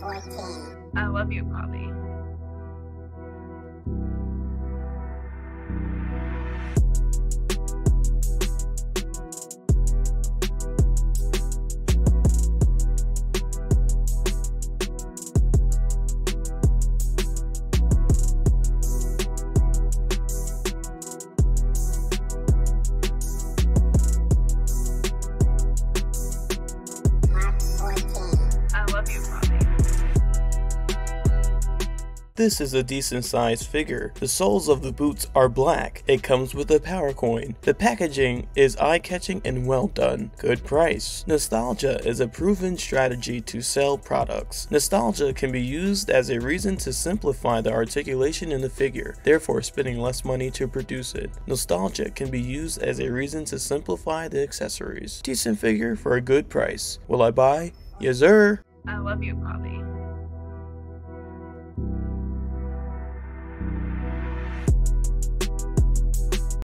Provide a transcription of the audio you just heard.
Mark 14. I love you, Poppy. This is a decent sized figure. The soles of the boots are black. It comes with a power coin. The packaging is eye catching and well done. Good price. Nostalgia is a proven strategy to sell products. Nostalgia can be used as a reason to simplify the articulation in the figure, therefore spending less money to produce it. Nostalgia can be used as a reason to simplify the accessories. Decent figure for a good price. Will I buy? Yes, sir. I love you, Poppy.